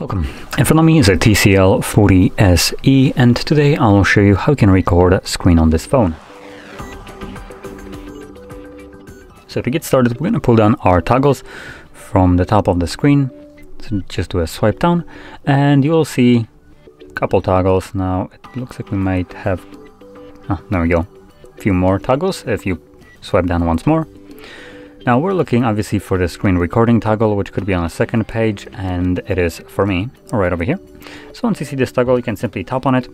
Welcome. In front of me is er, a TCL 40SE and today I'll show you how you can record a screen on this phone. So to get started we're going to pull down our toggles from the top of the screen. So just do a swipe down and you'll see a couple toggles. Now it looks like we might have... Oh, there we go. A few more toggles if you swipe down once more. Now we're looking obviously for the screen recording toggle, which could be on the second page, and it is for me right over here. So once you see this toggle, you can simply tap on it.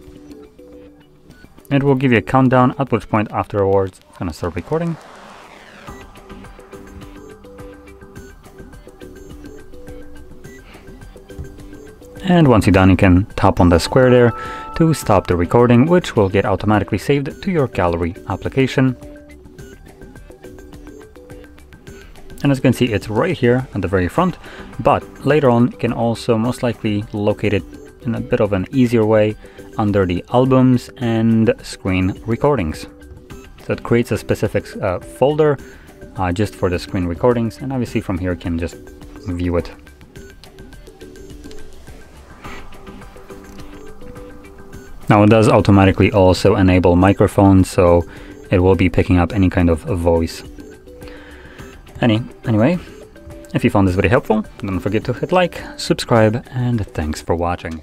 It will give you a countdown, at which point afterwards it's gonna start recording. And once you're done, you can tap on the square there to stop the recording, which will get automatically saved to your gallery application. And as you can see, it's right here at the very front, but later on you can also most likely locate it in a bit of an easier way under the albums and screen recordings. So it creates a specific uh, folder uh, just for the screen recordings, and obviously from here you can just view it. Now it does automatically also enable microphone, so it will be picking up any kind of voice any, anyway, if you found this video helpful, don't forget to hit like, subscribe, and thanks for watching.